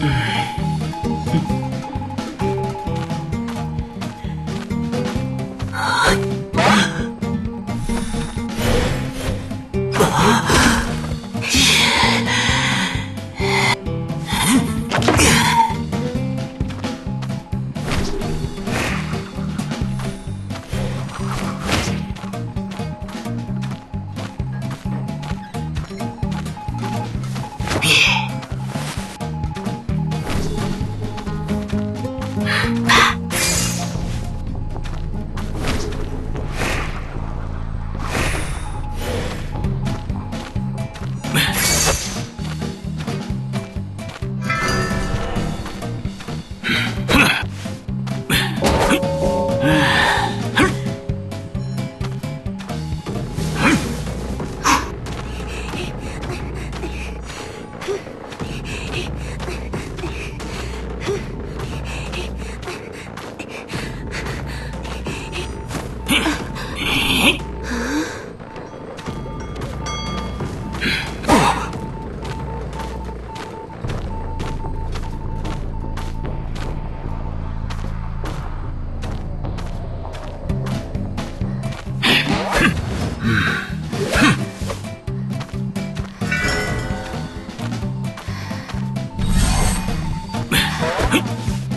Mm-hmm.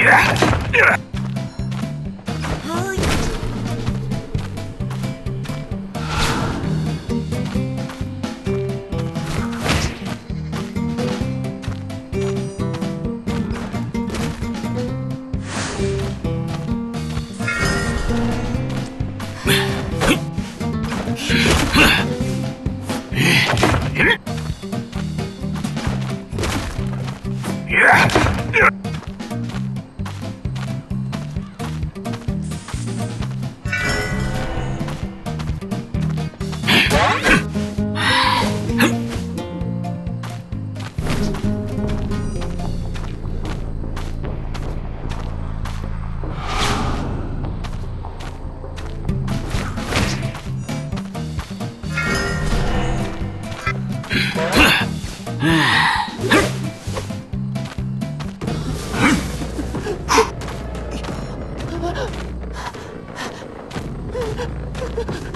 Huh? Ha ha ha!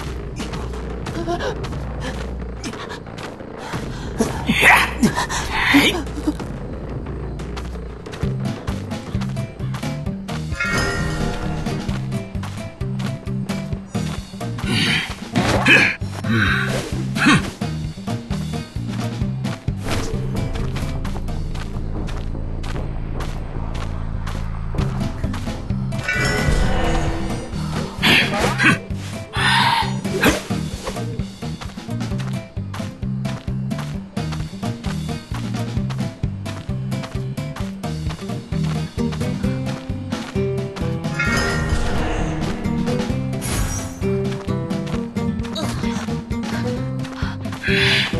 Mm-hmm.